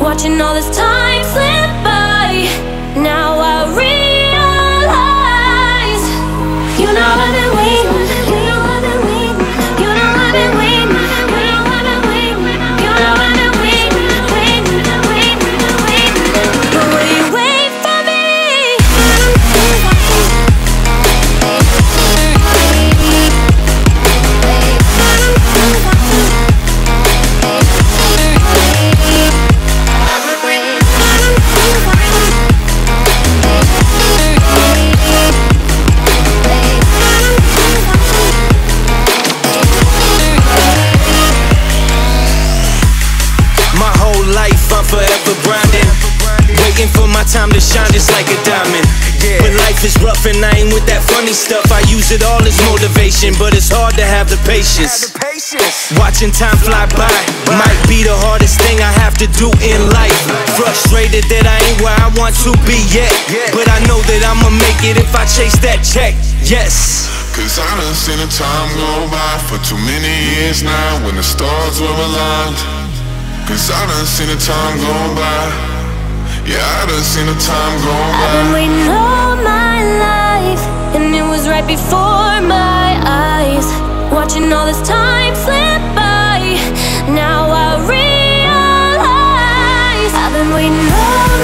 Watching all this time slip by. Now for my time to shine just like a diamond Yeah. But life is rough and I ain't with that funny stuff I use it all as motivation But it's hard to have the patience Watching time fly by Might be the hardest thing I have to do in life Frustrated that I ain't where I want to be yet But I know that I'ma make it if I chase that check Yes Cause I done seen the time go by for too many years now when the stars were aligned. Cause I done seen the time go by. Yeah, I done seen the time go I've been waiting all my life, and it was right before my eyes. Watching all this time slip by. Now I realize I've been waiting all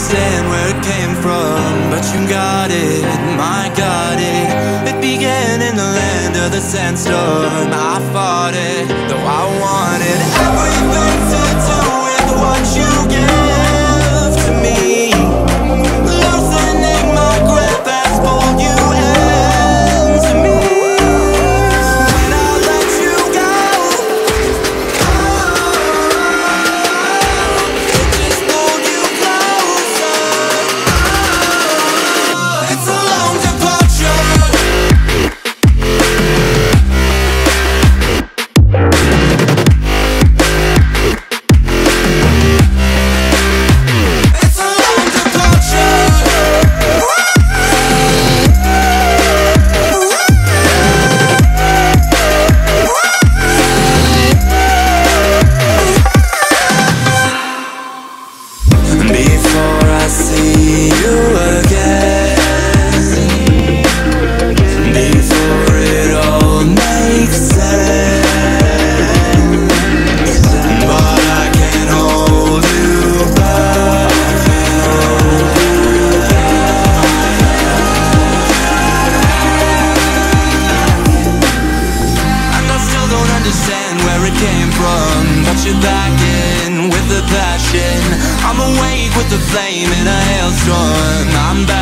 understand where it came from, but you got it, my got it. It began in the land of the sandstorm. I fought it, though I wanted with the flame in a hailstorm. I'm back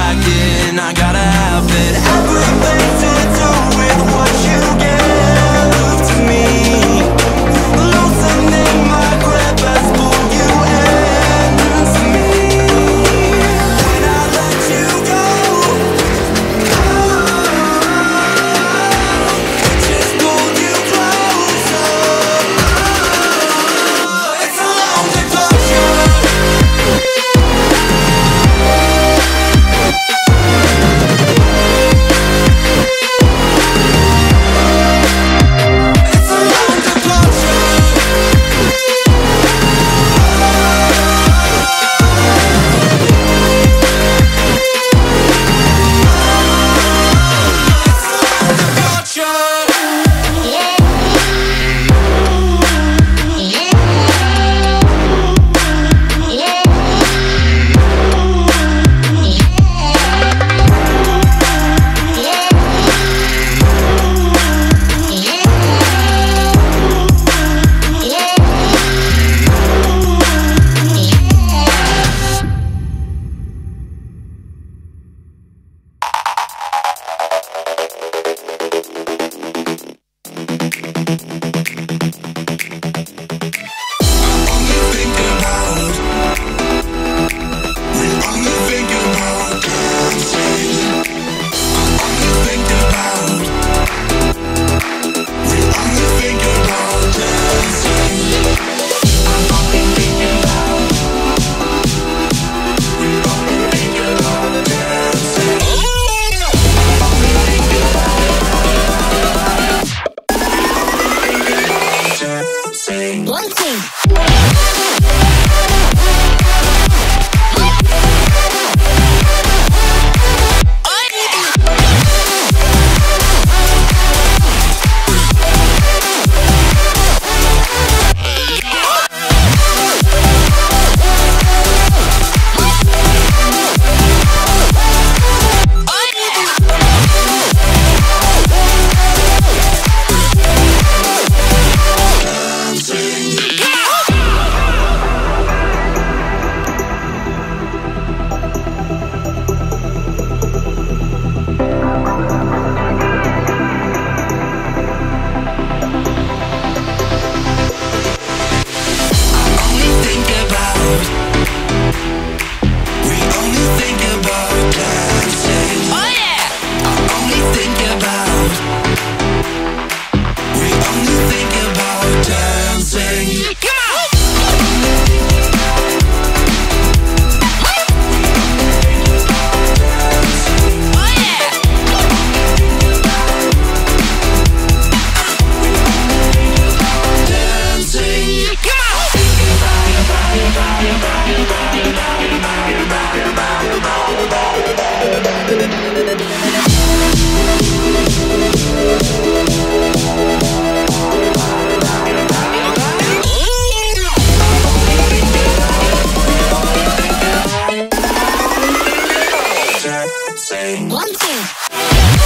one thing.